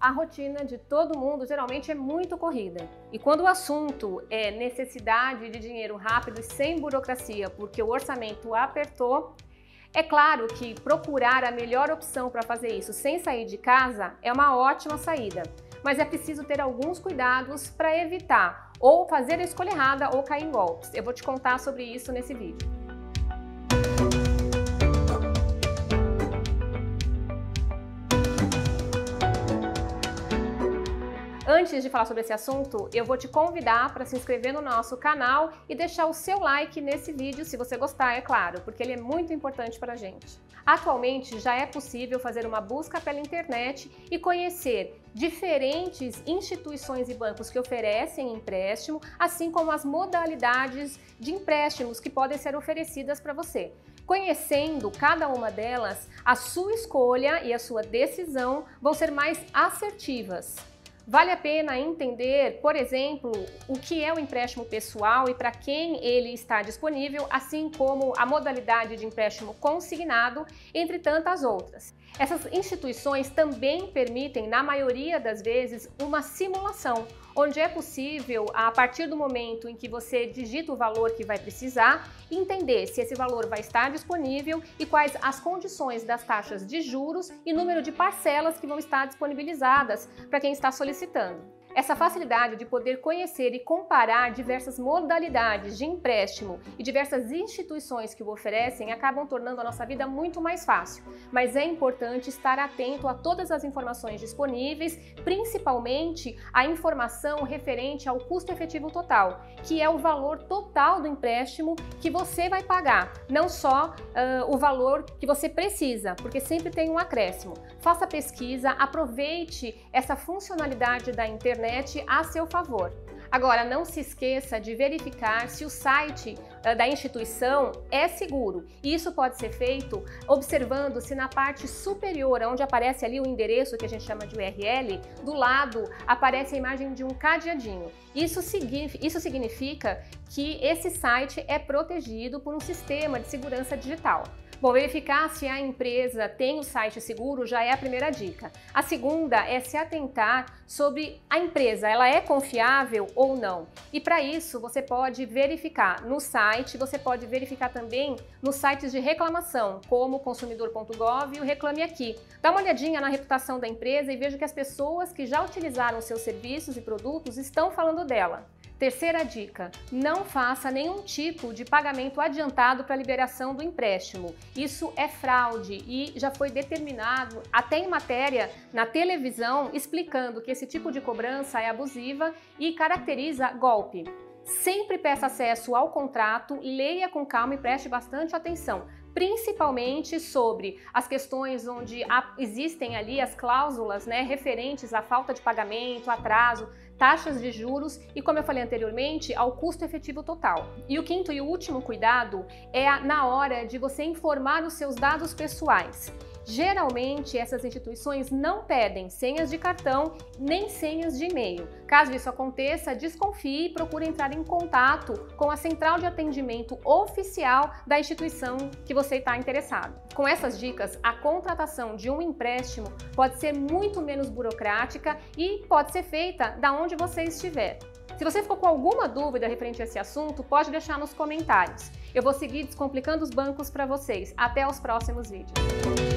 a rotina de todo mundo geralmente é muito corrida. E quando o assunto é necessidade de dinheiro rápido e sem burocracia, porque o orçamento apertou, é claro que procurar a melhor opção para fazer isso sem sair de casa é uma ótima saída, mas é preciso ter alguns cuidados para evitar ou fazer a escolha errada ou cair em golpes. Eu vou te contar sobre isso nesse vídeo. Antes de falar sobre esse assunto, eu vou te convidar para se inscrever no nosso canal e deixar o seu like nesse vídeo, se você gostar, é claro, porque ele é muito importante para a gente. Atualmente já é possível fazer uma busca pela internet e conhecer diferentes instituições e bancos que oferecem empréstimo, assim como as modalidades de empréstimos que podem ser oferecidas para você. Conhecendo cada uma delas, a sua escolha e a sua decisão vão ser mais assertivas. Vale a pena entender, por exemplo, o que é o empréstimo pessoal e para quem ele está disponível, assim como a modalidade de empréstimo consignado, entre tantas outras. Essas instituições também permitem, na maioria das vezes, uma simulação, onde é possível, a partir do momento em que você digita o valor que vai precisar, entender se esse valor vai estar disponível e quais as condições das taxas de juros e número de parcelas que vão estar disponibilizadas para quem está solicitando. Essa facilidade de poder conhecer e comparar diversas modalidades de empréstimo e diversas instituições que o oferecem acabam tornando a nossa vida muito mais fácil. Mas é importante estar atento a todas as informações disponíveis, principalmente a informação referente ao custo efetivo total, que é o valor total do empréstimo que você vai pagar, não só uh, o valor que você precisa, porque sempre tem um acréscimo. Faça pesquisa, aproveite essa funcionalidade da internet internet a seu favor. Agora, não se esqueça de verificar se o site uh, da instituição é seguro. Isso pode ser feito observando se na parte superior, onde aparece ali o endereço que a gente chama de URL, do lado aparece a imagem de um cadeadinho. Isso, isso significa que esse site é protegido por um sistema de segurança digital. Bom, verificar se a empresa tem o site seguro já é a primeira dica. A segunda é se atentar sobre a empresa, ela é confiável ou não. E para isso você pode verificar no site, você pode verificar também nos sites de reclamação, como consumidor.gov e o Reclame Aqui. Dá uma olhadinha na reputação da empresa e veja que as pessoas que já utilizaram seus serviços e produtos estão falando dela. Terceira dica: não faça nenhum tipo de pagamento adiantado para liberação do empréstimo. Isso é fraude e já foi determinado até em matéria na televisão explicando que esse tipo de cobrança é abusiva e caracteriza golpe. Sempre peça acesso ao contrato, leia com calma e preste bastante atenção principalmente sobre as questões onde existem ali as cláusulas né, referentes à falta de pagamento, atraso, taxas de juros e, como eu falei anteriormente, ao custo efetivo total. E o quinto e último cuidado é na hora de você informar os seus dados pessoais. Geralmente, essas instituições não pedem senhas de cartão nem senhas de e-mail. Caso isso aconteça, desconfie e procure entrar em contato com a central de atendimento oficial da instituição que você está interessado. Com essas dicas, a contratação de um empréstimo pode ser muito menos burocrática e pode ser feita da onde você estiver. Se você ficou com alguma dúvida referente a esse assunto, pode deixar nos comentários. Eu vou seguir descomplicando os bancos para vocês. Até os próximos vídeos.